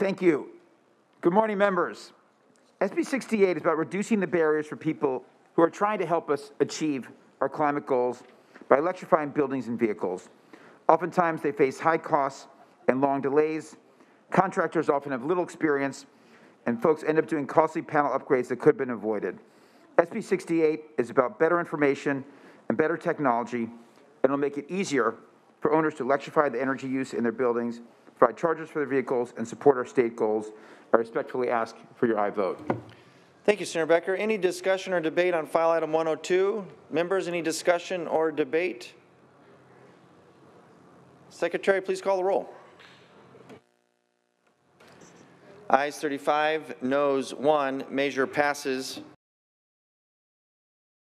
Thank you. Good morning, members. SB 68 is about reducing the barriers for people who are trying to help us achieve our climate goals by electrifying buildings and vehicles. Oftentimes, they face high costs and long delays. Contractors often have little experience, and folks end up doing costly panel upgrades that could have been avoided. SB 68 is about better information and better technology, and it'll make it easier for owners to electrify the energy use in their buildings, provide chargers for their vehicles, and support our state goals. I respectfully ask for your aye vote. Thank you, Senator Becker. Any discussion or debate on file item 102? Members, any discussion or debate? Secretary, please call the roll. Ayes 35, noes 1, measure passes